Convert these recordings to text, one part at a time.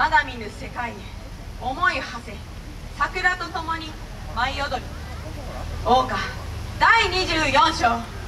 まだ見ぬ世界へ思い馳せ桜と共に舞い踊り桜花第24章。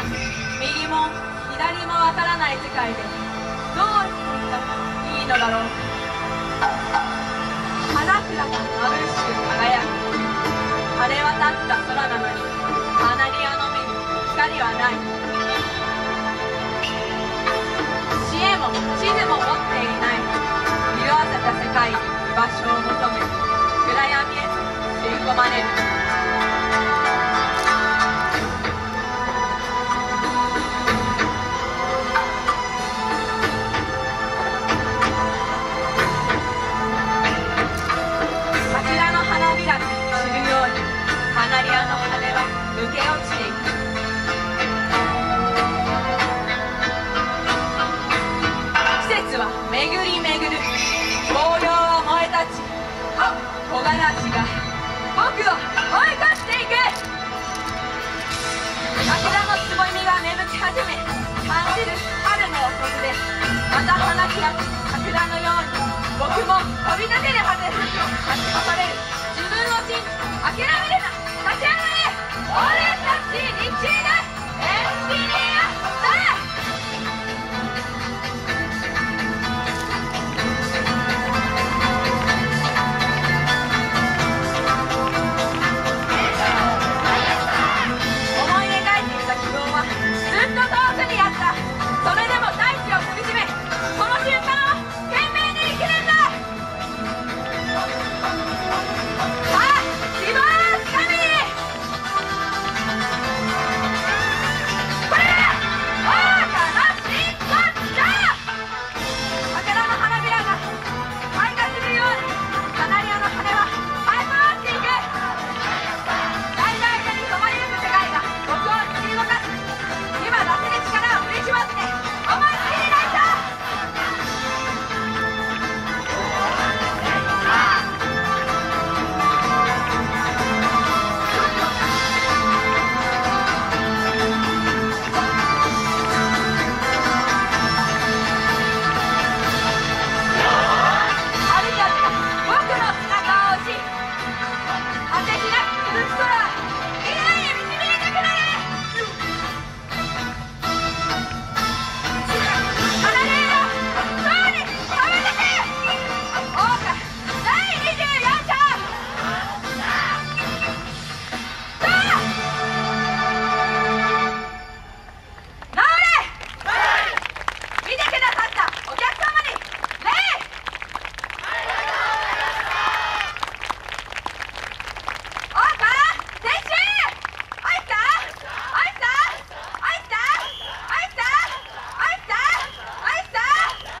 右も左もわからない世界でどういいのだろう花札がまぶしく輝く晴れ渡った空なのにカナリアの目に光はない知恵も地図も持っていない色あせた世界に居場所を求め暗闇へと吸い込まれる Thank you.